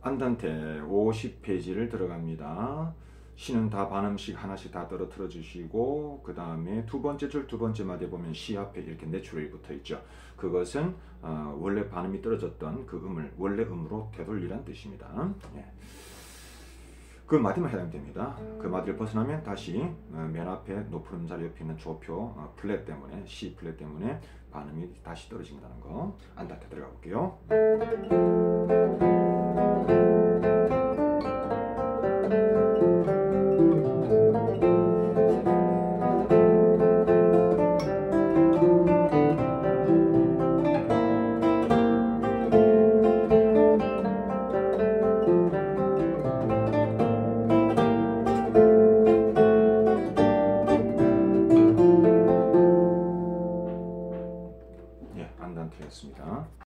안단테 50페이지를 들어갑니다. 시는 다 반음씩 하나씩 다 떨어뜨려 주시고 그 다음에 두 번째 줄 두 번째 마디에 보면 시 앞에 이렇게 내추럴이 붙어 있죠. 그것은 어, 원래 반음이 떨어졌던 그 음을 원래 음으로 되돌리란 뜻입니다. 예. 그 마디만 해당 됩니다. 그 마디를 벗어나면 다시 어, 맨 앞에 높은 음자 옆에 있는 조표 어, 플랫 때문에 C 플랫 때문에 반음이 다시 떨어진다는 거 안단테 들어가 볼게요. 한단케였습니다.